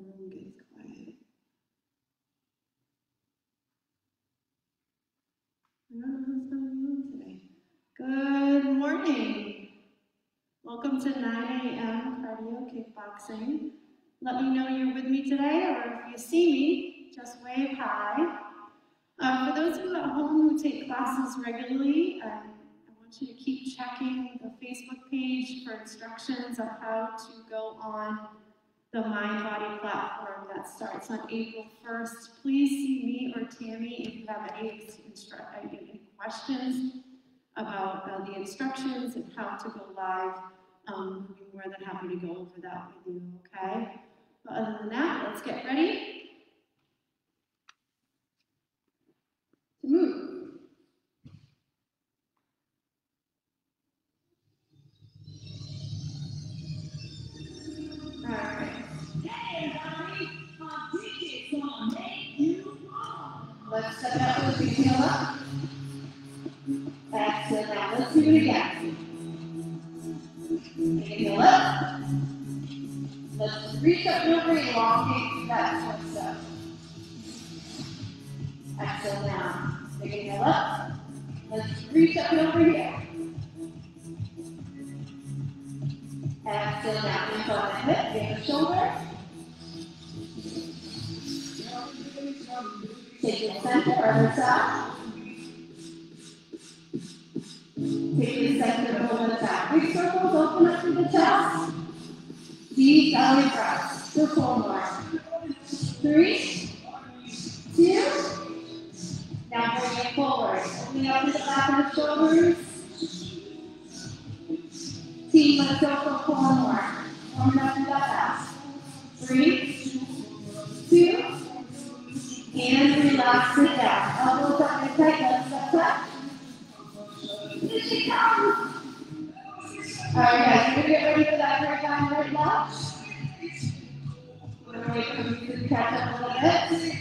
room gets quiet. I don't know who's on today. Good morning. Welcome to 9 a.m. cardio kickboxing. Let me know you're with me today, or if you see me, just wave hi. Uh, for those of you at home who take classes regularly, um, I want you to keep checking the Facebook page for instructions on how to go on the Mindbody platform that starts on April 1st. Please see me or Tammy if you have any, any questions about uh, the instructions and how to go live. Um, we'll be more than happy to go over that with you, okay? But other than that, let's get ready to move. Let's step out with the heel up. Exhale now. Let's do it again. Inhale up. Let's reach up and over, elongate that twist up. Exhale down. Inhale up. Let's reach up and over here. Exhale down. Inch on the hip, the shoulder. Take a center, other side. Take the center over the back. Big circles, open up to the chest. Deep belly breaths for four more. Three, two. Now bring it forward. Opening up to the back of the shoulders. Team, let's go for four more. Warm up to that fast. Three, two, and relax it down. Elbows up and tight, let's up. Here she comes. All right, guys, we're gonna get ready for that right down, right left. We're gonna wait for you to catch up a little bit.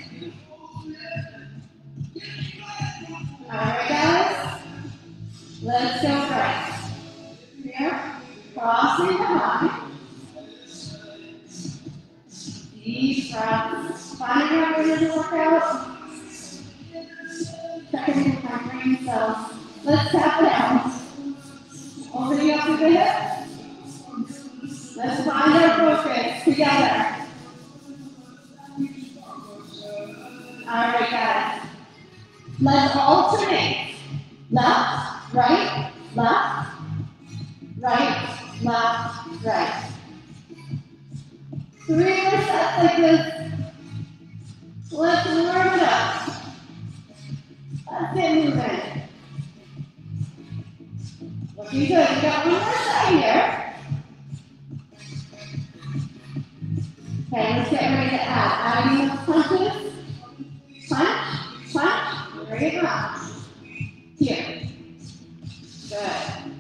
All right, guys. Let's go right. Here, crossing behind. Deep breaths. Out where to work out. Checking in my brain cells. Let's tap down. Opening up to the hip. Let's find our focus together. All right, guys. Let's alternate. Left, right, left, right, left, right. Three more sets like this. Let's warm it up. Let's get moving. Looking good. We got one more side here. Okay, let's get ready to add. Adding the punches. Punch, punch, right around. Here. Good.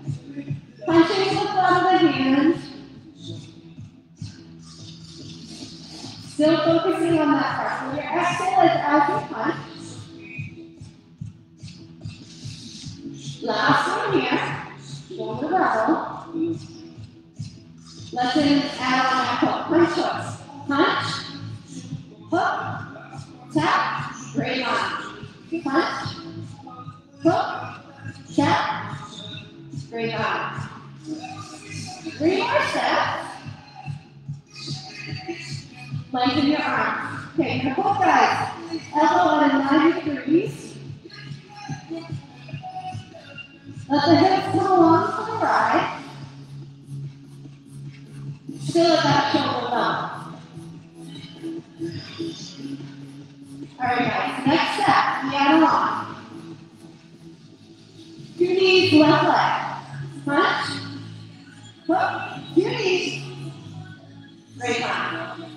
Still focusing on that part. So your exhale is as you punch. Last one here. Shoulder level. Let's then add on that hook. Punch hooks. Punch. Hook. Tap. Straight line. Punch. Hook. Tap. Straight line. Three more steps. Lengthen your arms. Okay, now both guys. Elbow at 90 degrees. Let the hips come along for the ride. Still at that shoulder level. All right, guys. Next step, add along. Two knees, left leg. Punch. Hook. Two knees. Great line.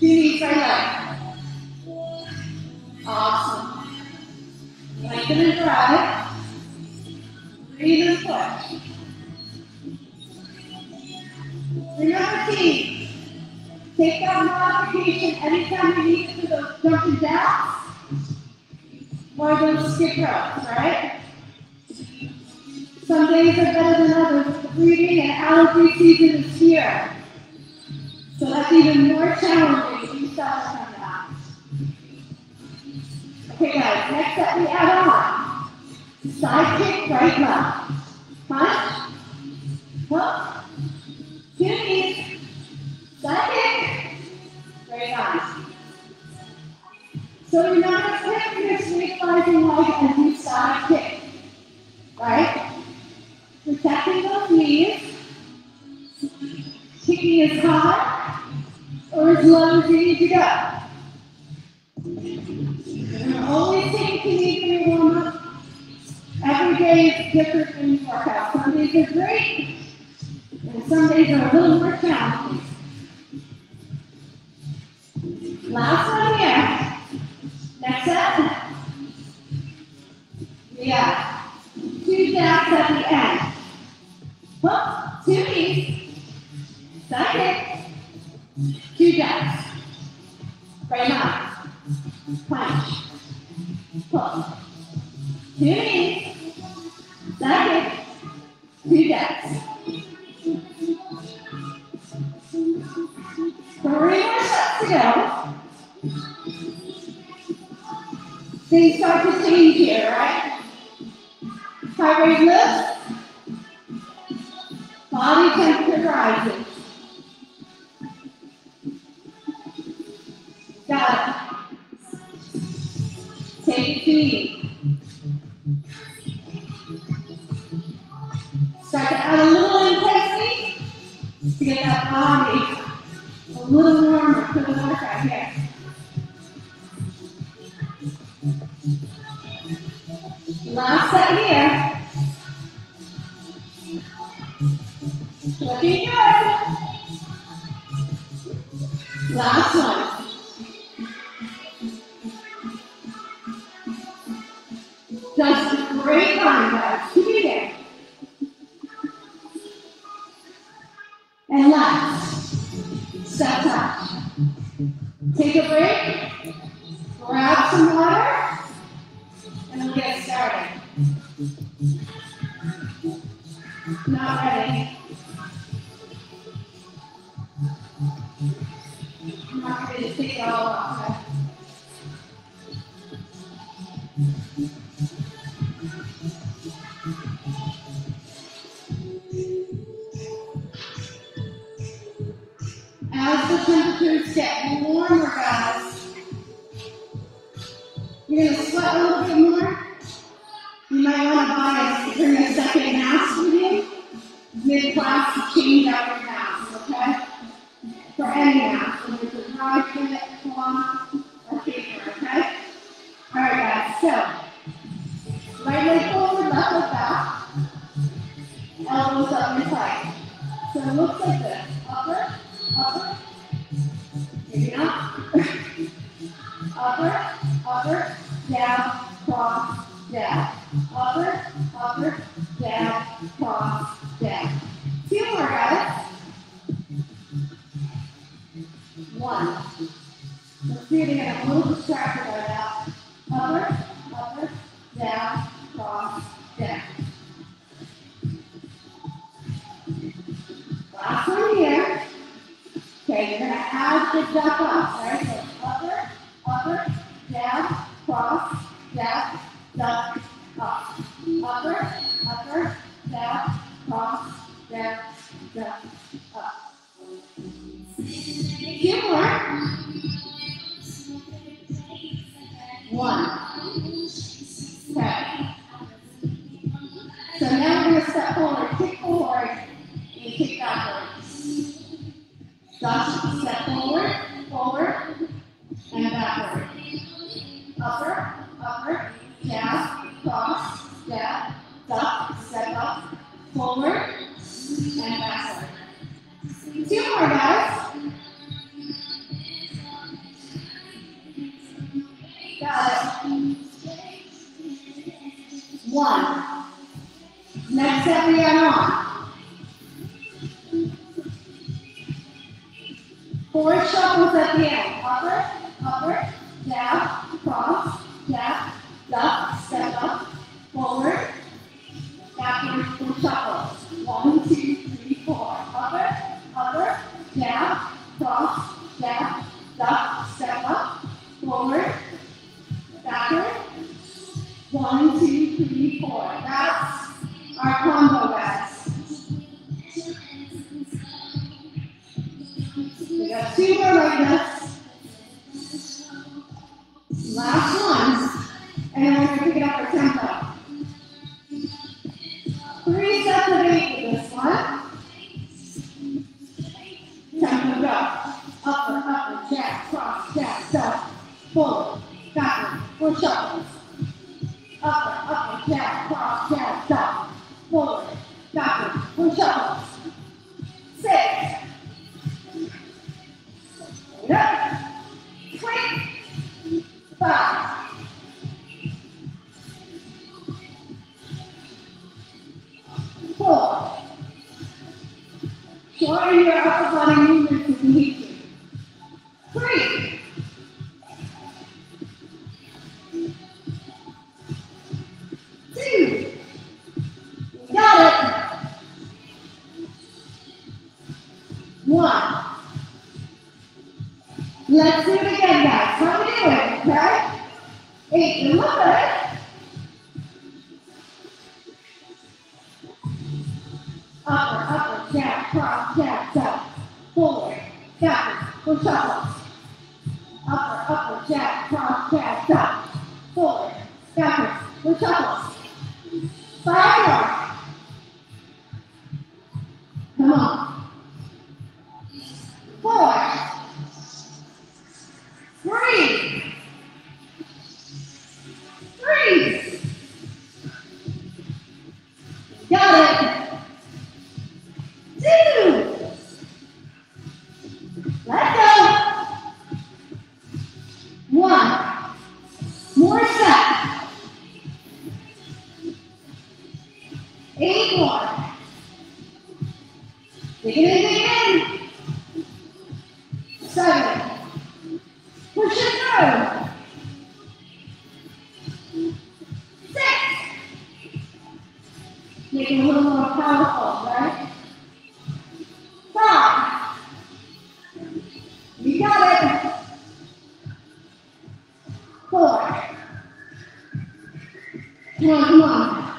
Two knees, right leg. Awesome. Lengthen and drive. Breathe and push. Remember, team, take that modification anytime you need it for those jumping jacks or those skip ropes, right? Some days are better than others. The breathing and allergy season is here. So that's even more challenging in self-defense Okay, guys, next up we add on. Side kick, right, left. Punch, hook, two knees, side kick, very nice. So remember, quick, your snake flies and leg as you Here we go. You're always taking need for your warm up. Every day is different when you work out. Some days are great, and some days are a little more challenging. Just great on guys. Keep it there. And last, step touch. Take a break. Yeah. Dua 好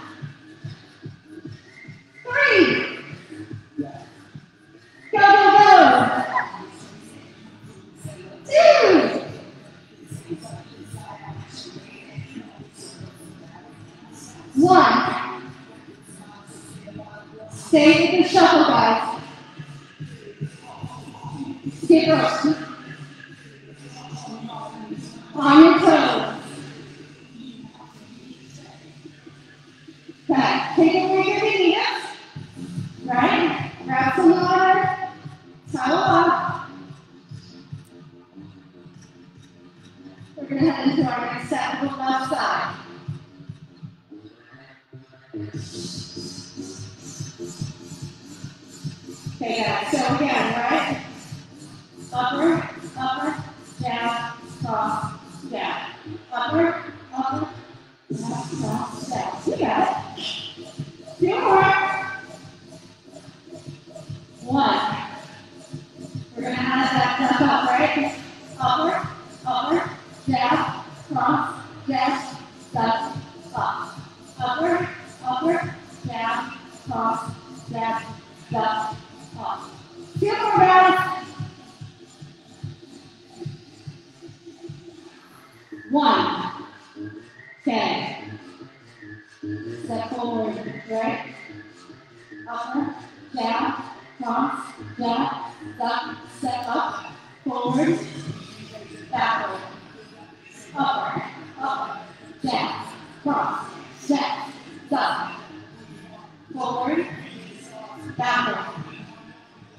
Back one.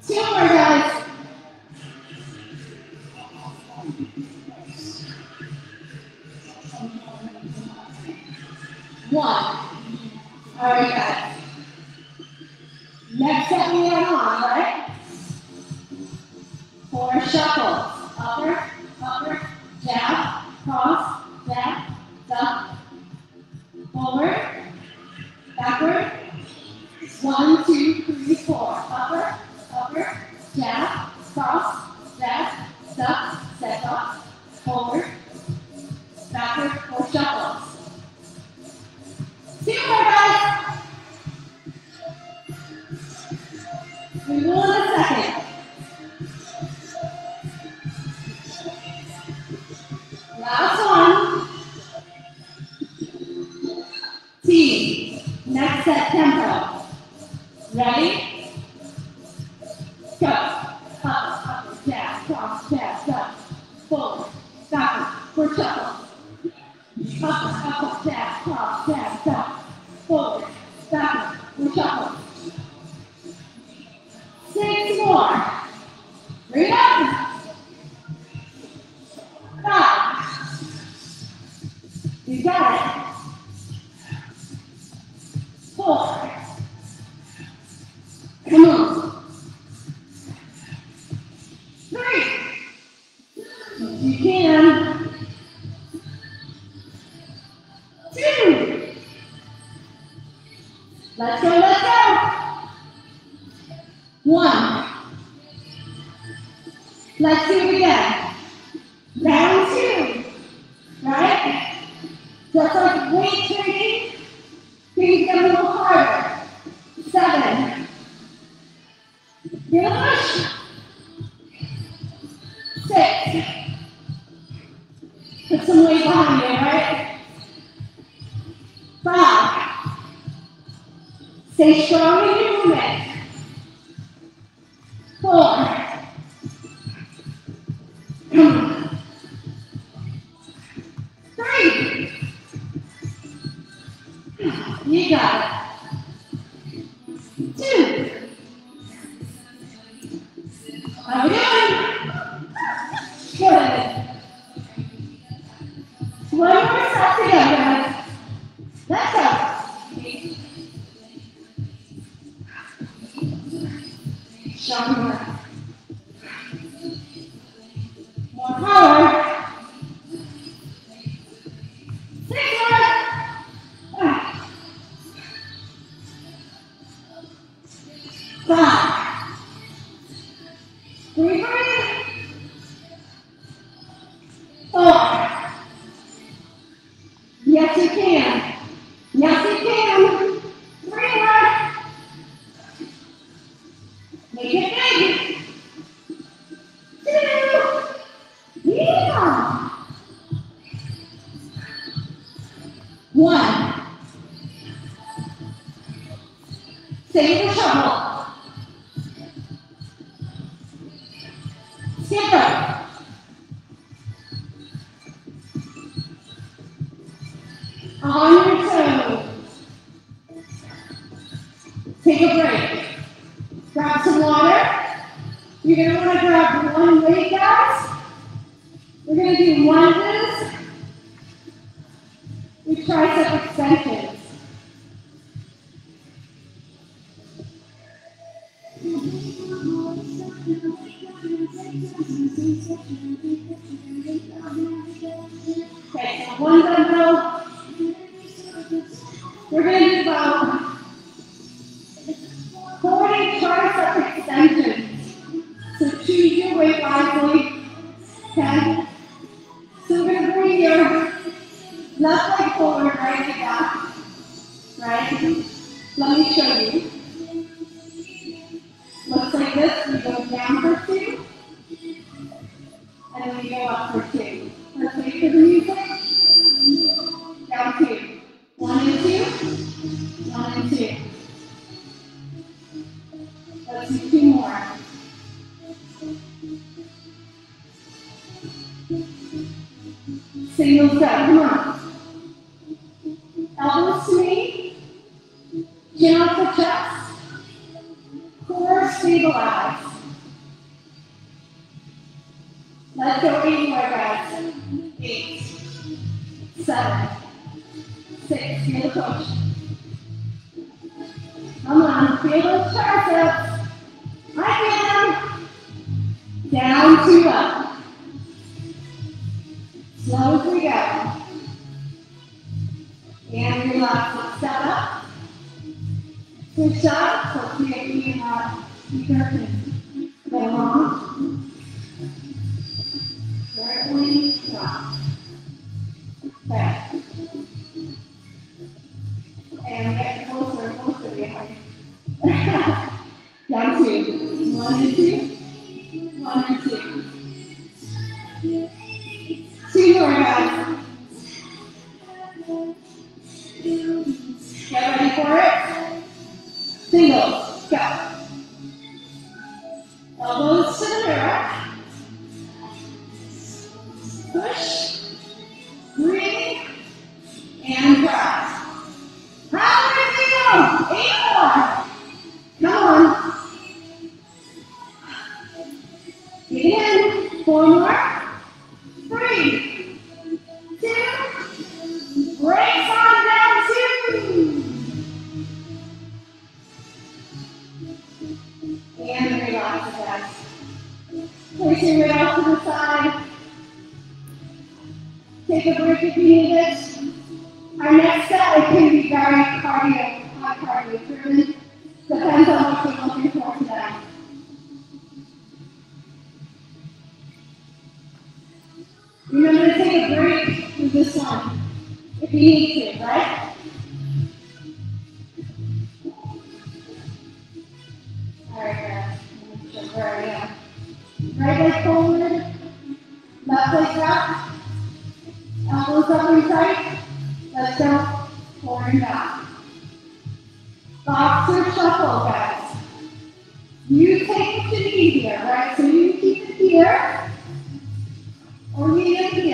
Two more, guys. One. All right, guys. Let's do it again. Same up. On your toes. Take a break. Grab some water. You're going to want to grab one weight, guys. We're going to do lunges with tricep extension. Cái.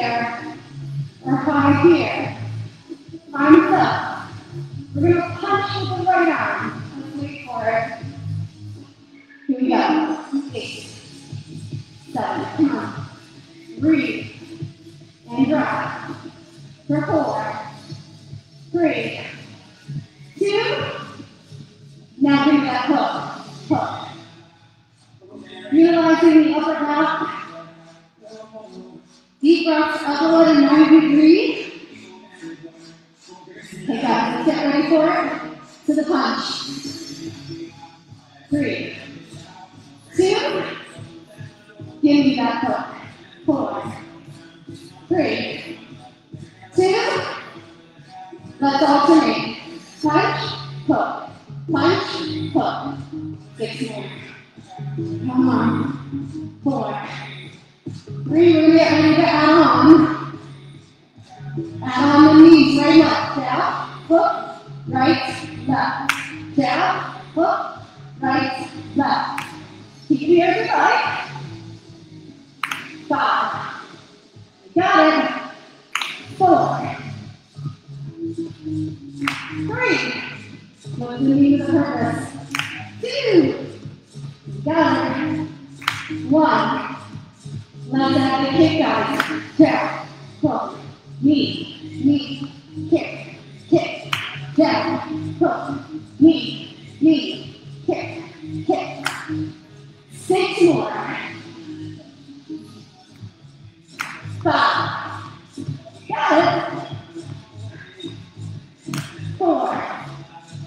there, or five here.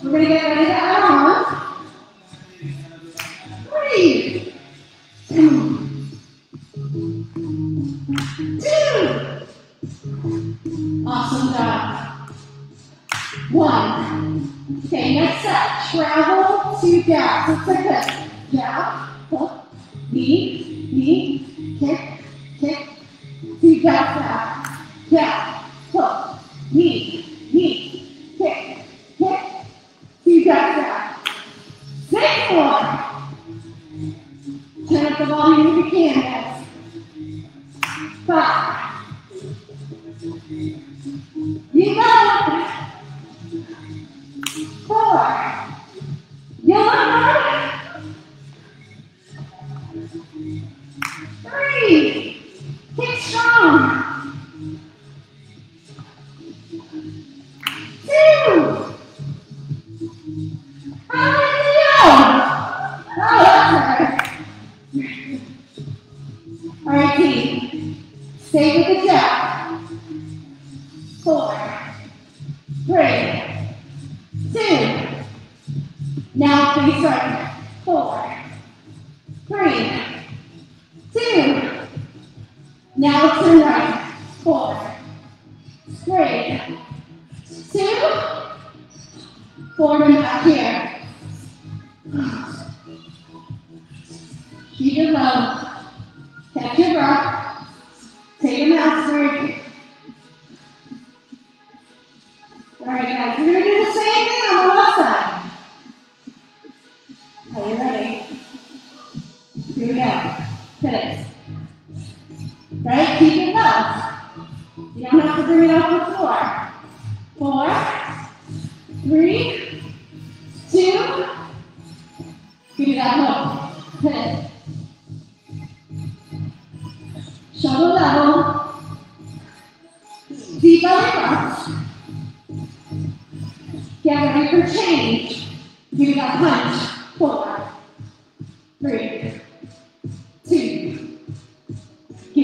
Somebody get ready to add on. Three, two, awesome job. One. Okay, next up, travel to gas. it out. Tennis. Right? Keep it low. You don't have to bring it off the floor. Four, three, two, give me that hook. Tennis. Shoulder level. Deep belly cross. Get ready for change. Give me that punch. Four, three,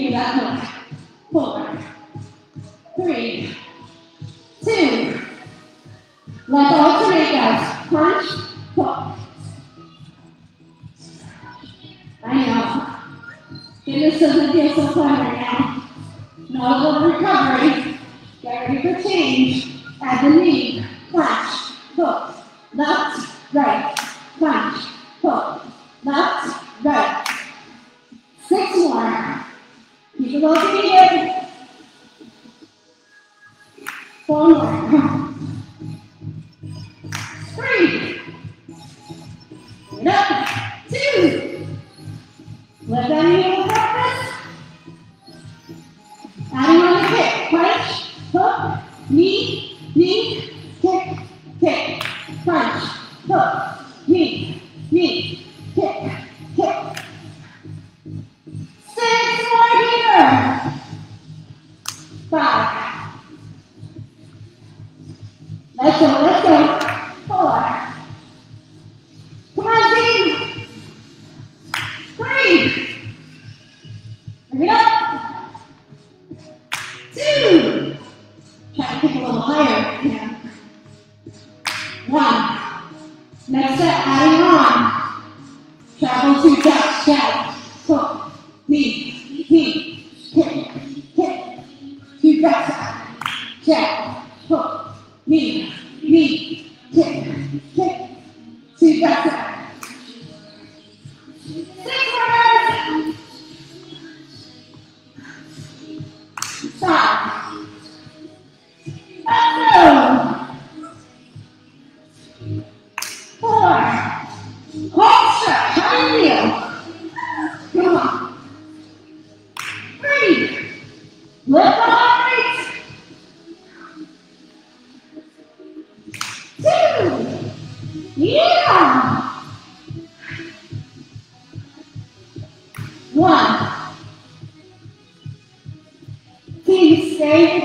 Give me that hook. Four, three, two. Let's alternate guys. Punch, hook. I know. Goodness doesn't feel so fun right now. Not a little recovery. Get ready for change. Add the knee. Punch, hook. Left, right. Punch, hook. Left, right. Six more. Two. Let that knee over. Adding on the kick. Punch, hook, knee, knee, kick, kick. Punch, hook, knee, knee, kick, kick. Six more here. Five. Let's go, let's go. Four. Come on, team. Three. Bring it up. Two. Try to pick a little higher. Yeah. One. Next set, adding on. Team,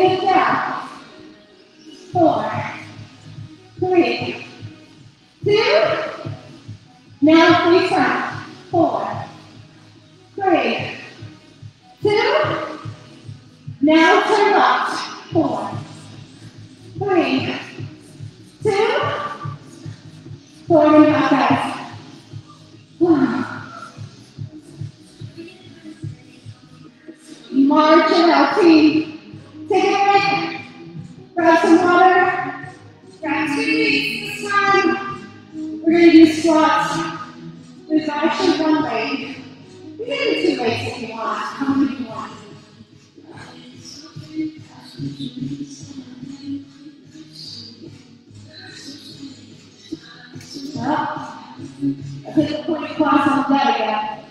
I put the point across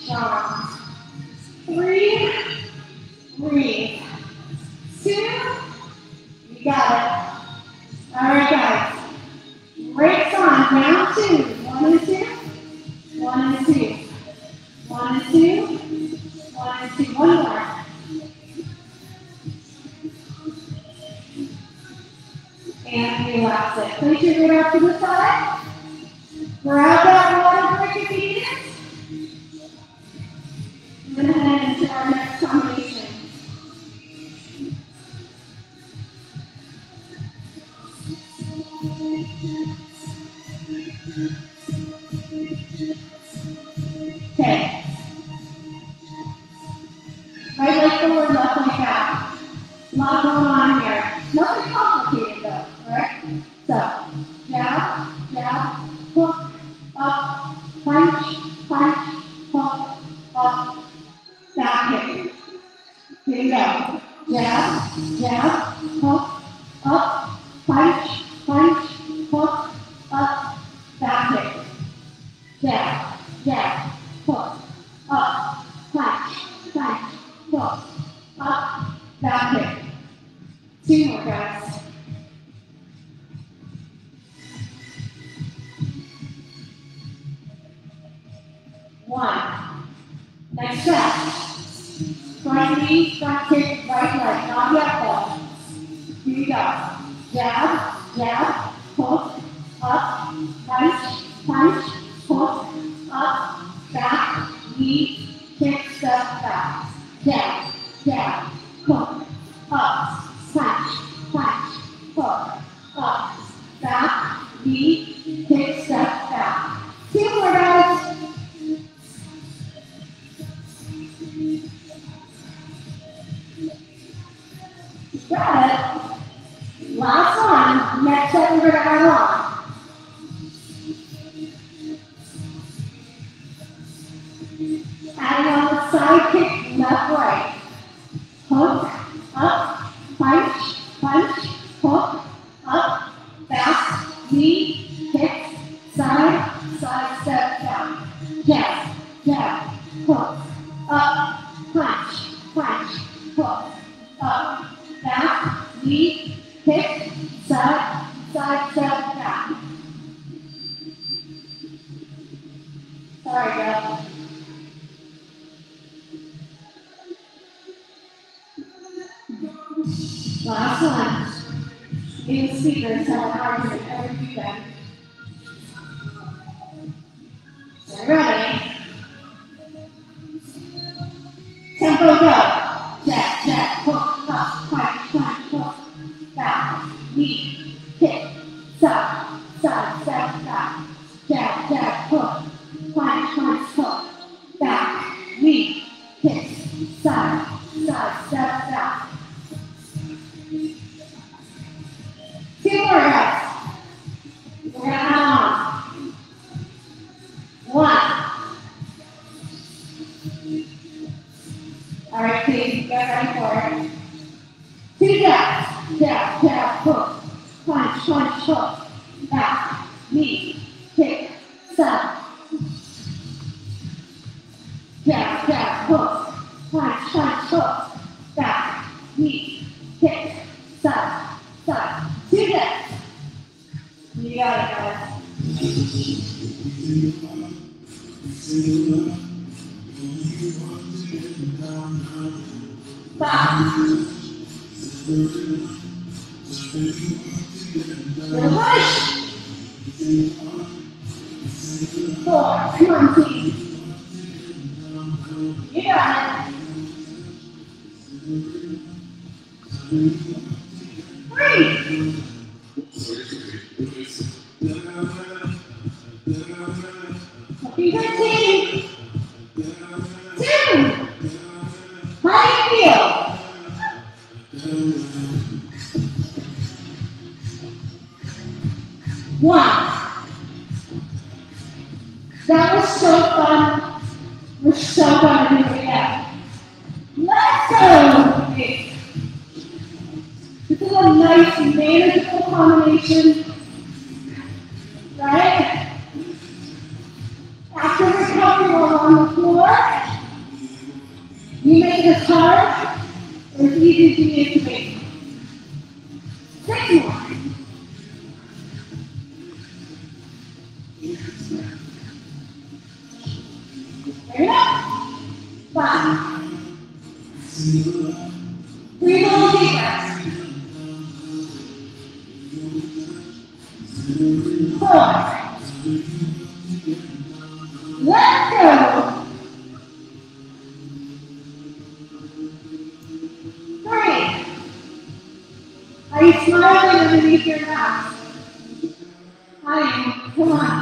Strong. Three. Breathe. Hook, Back, knee, kick, Are you smiling underneath your mask? I am. Come on.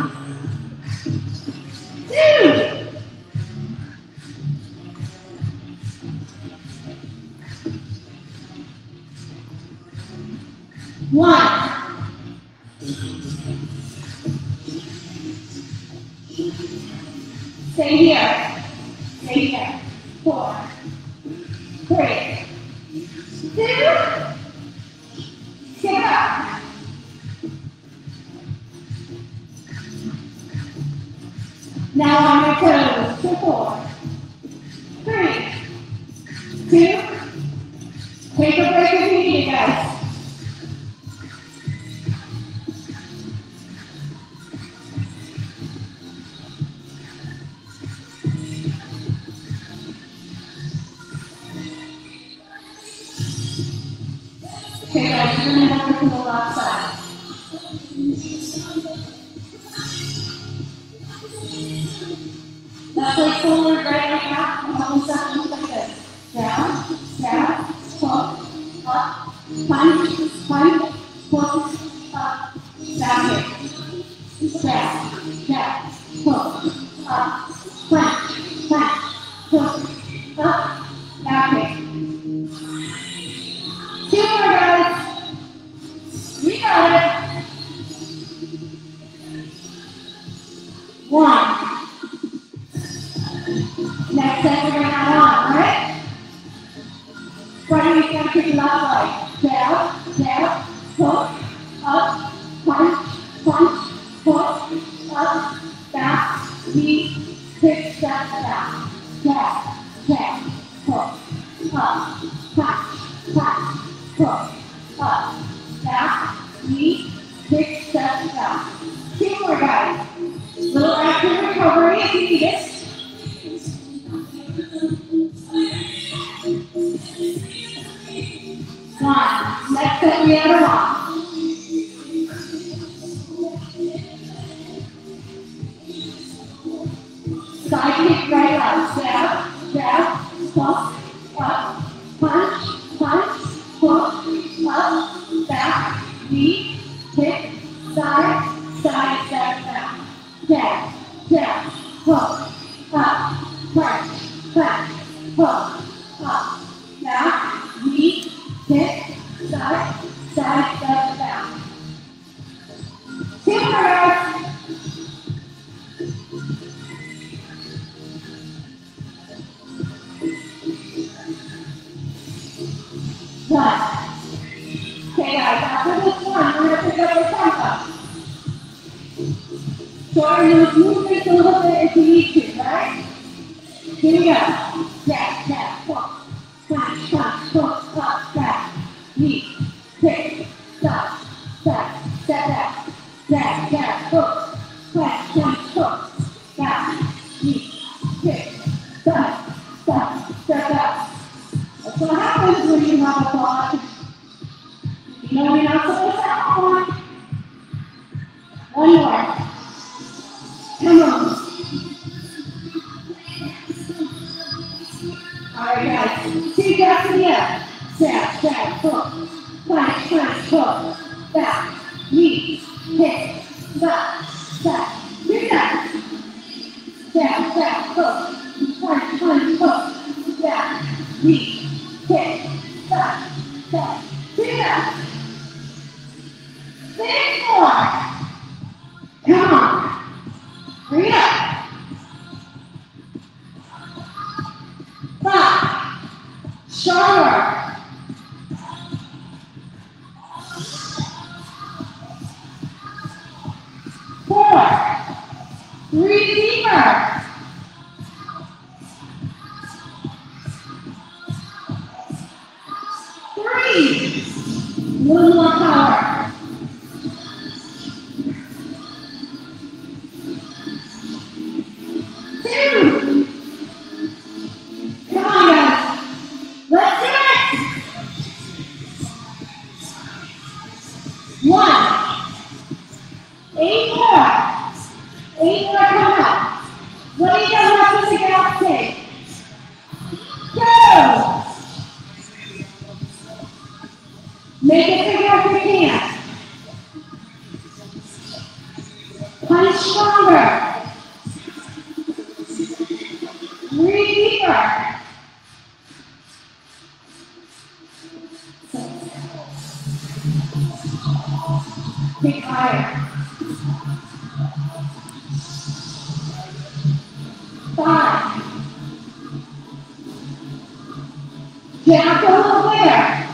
Ya, aku.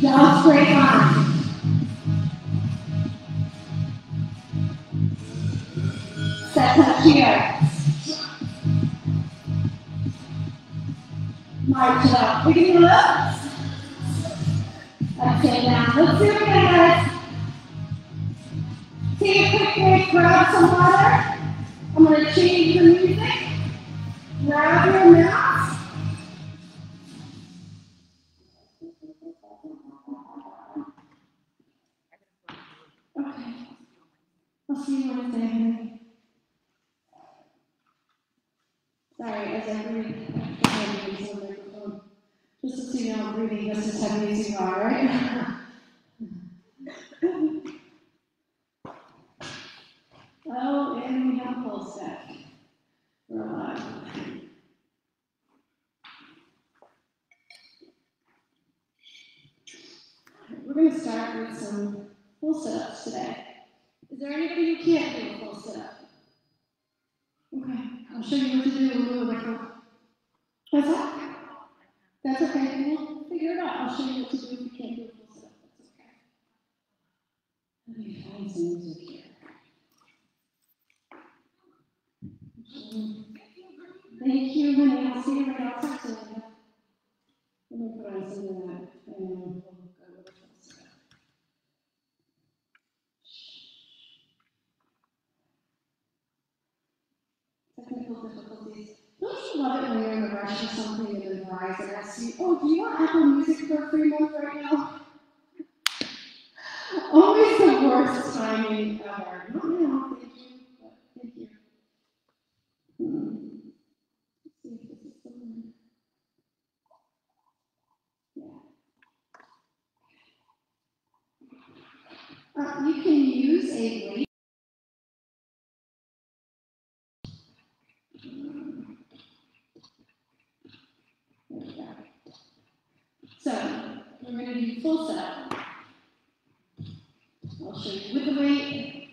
Dog straight line. Step up here. March it up. We can look. Okay, now let's do it again, guys. Take a quick break, grab some water. I'm gonna change the music. Grab your mouth. Always the worst timing ever. Not now, thank you, but thank you. Hmm. Yeah. Uh, you can use a weight. There we go. So, we're gonna do full sit-up. You with the weight.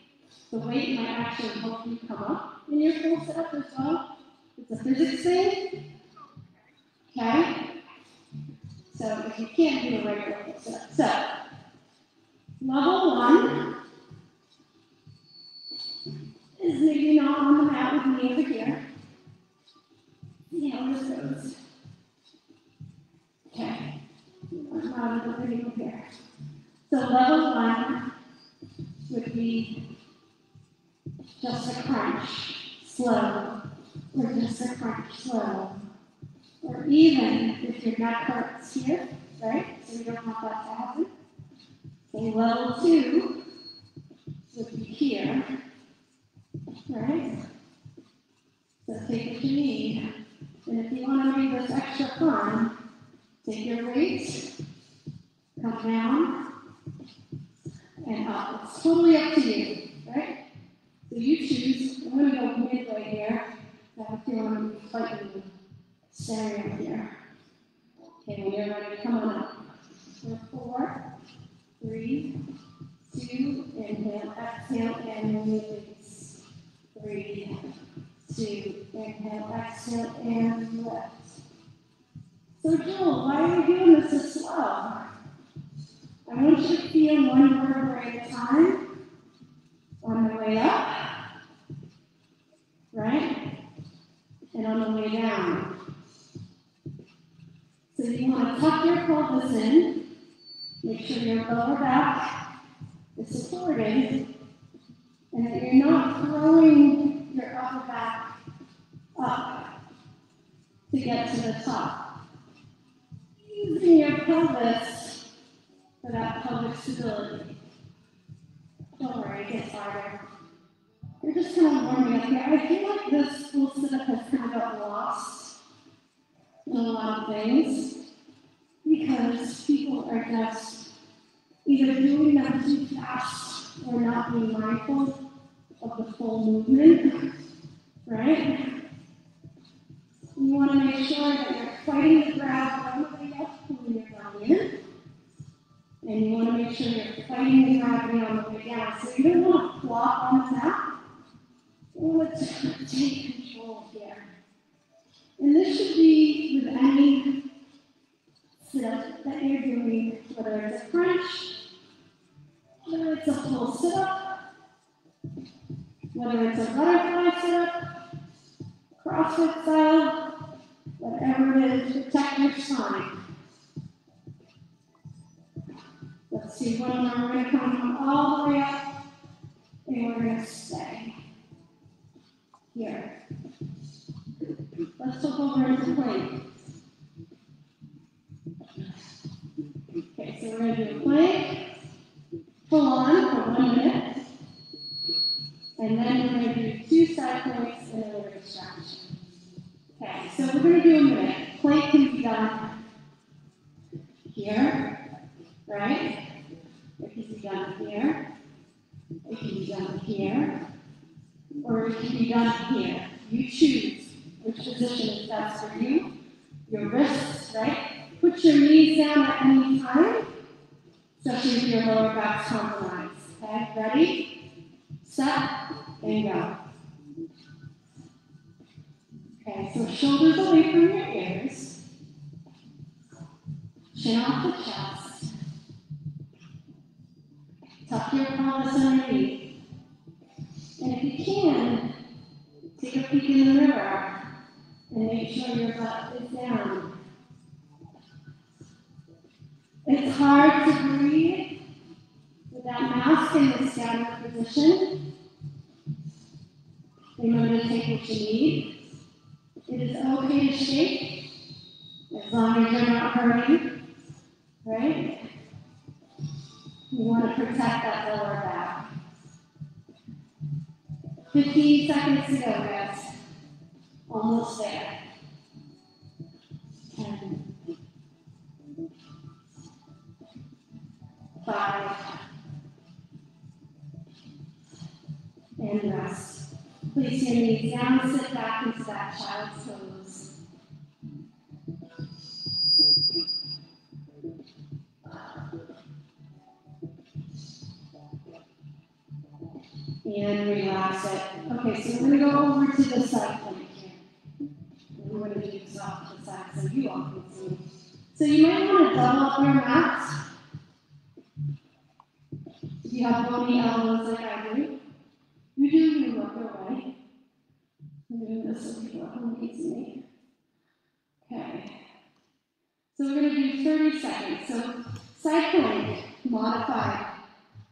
The weight might actually help you come up in your full sit-up as well. It's a physics thing. Okay? So if you can't do a regular full sit-up. So, level one is maybe not on the mat with me over here. See this goes. Okay. Not in the. So level one would be just a crunch, slow, or just a crunch, slow. Or even if your neck hurts here, right? So you don't want that to happen. So level two would be here, right? So take what you need. And if you want to make this extra fun, take your weight, come down, and up. It's totally up to you, right? So you choose. I'm going to go midway here. I have a feeling I'm going to be the stereo here. Okay, when you're ready, come on up. So four, three, two, inhale, exhale, and release. Three, two, inhale, exhale, and lift. So Joel, why are you doing this so slow? I want you to feel one vertebrae at a time on the way up, right? And on the way down. So you want to tuck your pelvis in, make sure your lower back is supported, and that you're not throwing your upper back up to get to the top. Using your pelvis that pelvic stability. Don't worry, it gets harder. You're just kind of warming up here. I feel like this full sit-up has kind of got lost in a lot of things because people are just either doing them too fast or not being mindful of the full movement, right? You want to make sure that you're fighting the grab on the way up when you're going in. And you want to make sure you're fighting the gravity on the way down. So you don't want to flop on the mat. You want to take control here. And this should be with any sit-up that you're doing, whether it's a crunch, whether it's a full sit-up, whether it's a butterfly sit-up, CrossFit style, whatever it is, protect your spine. Let's see, one more. We're going to come all the way up, and we're going to stay here. Let's flip over into plank. Okay, so we're going to do a plank, And relax it. Okay, so we're gonna go over to the side plank here. We're gonna do this off to the side so you all can see. So you might want to double up your mat. If you have bony elbows like I do. You do your work away. I'm doing this so people can see me. Okay. So we're gonna do 30 seconds. So side plank modified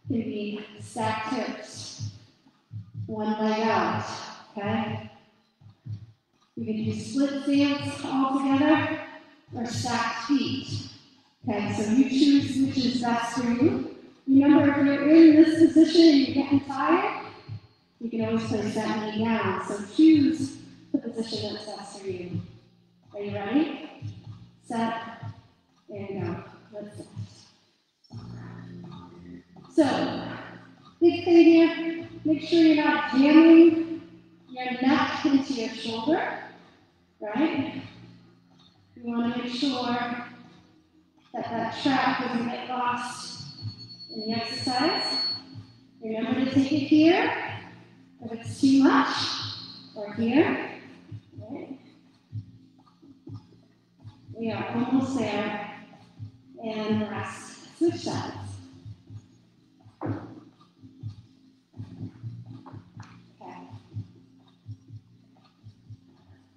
can be stacked hips. One leg out. Okay? You can do split stance all together or stacked feet. Okay, so you choose which is best for you. Remember, if you're in this position and you're getting tired, you can always place that knee down. So choose the position that's best for you. Are you ready? Set and go. Let's go. So, big thing here, make sure you're not jamming your neck into your shoulder, right? You want to make sure that that track doesn't get lost in the exercise. Remember to take it here if it's too much, or here. Right? We are almost there. And rest. Switch sides. Okay.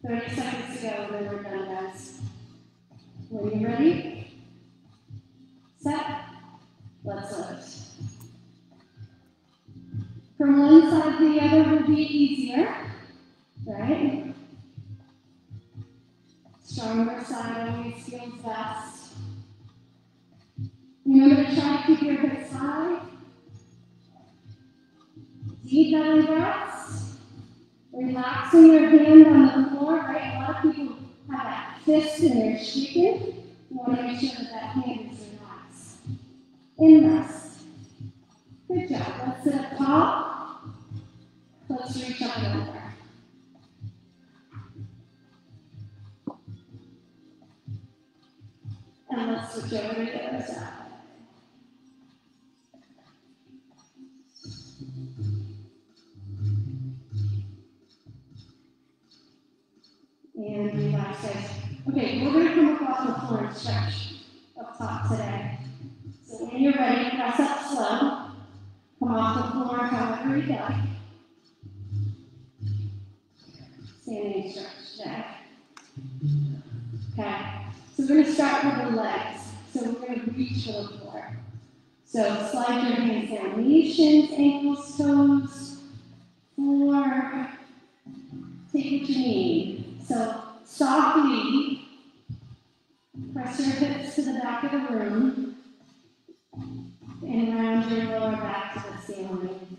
30 seconds to go, then we're done, guys. When you're ready, set, let's lift. From one side to the other will be easier, right? Stronger side always feels best. Remember to try to keep your hips high. Deep belly breaths. Relaxing your hand on the floor, right? A lot of people have that fist and they're shaking. You want to make sure that that hand is relaxed. In rest. Good job. Let's sit up tall. Let's reach and over. And let's switch over to the other side. And relax it. Okay, we're gonna come across the floor and stretch up top today. So when you're ready, press up slow. Come off the floor however you like. Standing stretch today. Okay, so we're gonna start with the legs. So we're gonna reach for the floor. So slide your hands down, knees, shins, ankles, toes, floor. Take what you need. So softly press your hips to the back of the room and round your lower back to the ceiling.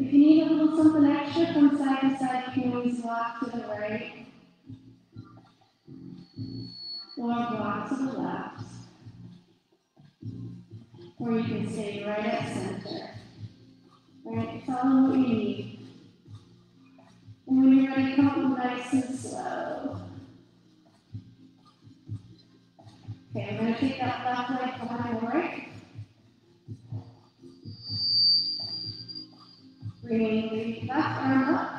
If you need a little something extra from side to side, you can always walk to the right or walk to the left. Or you can stay right at center. Right, follow what you need. When you're ready, come nice and slow. Okay, I'm going to take that left leg behind the right. Bringing the left arm up,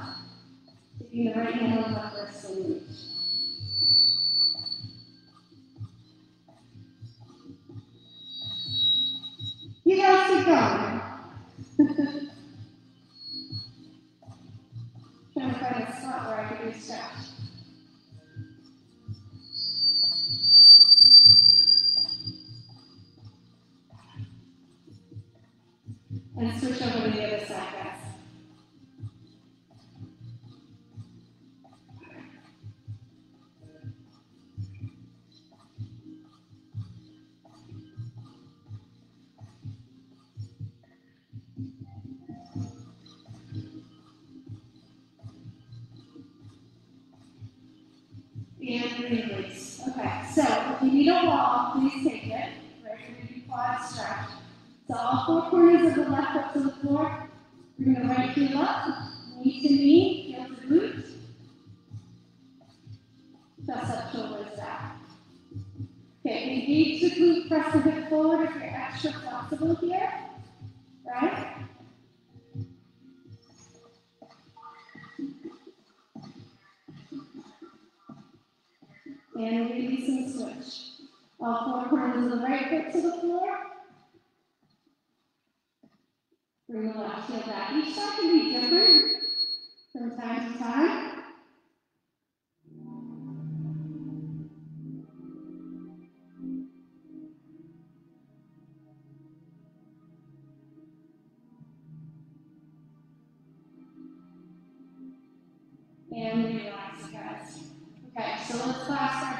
so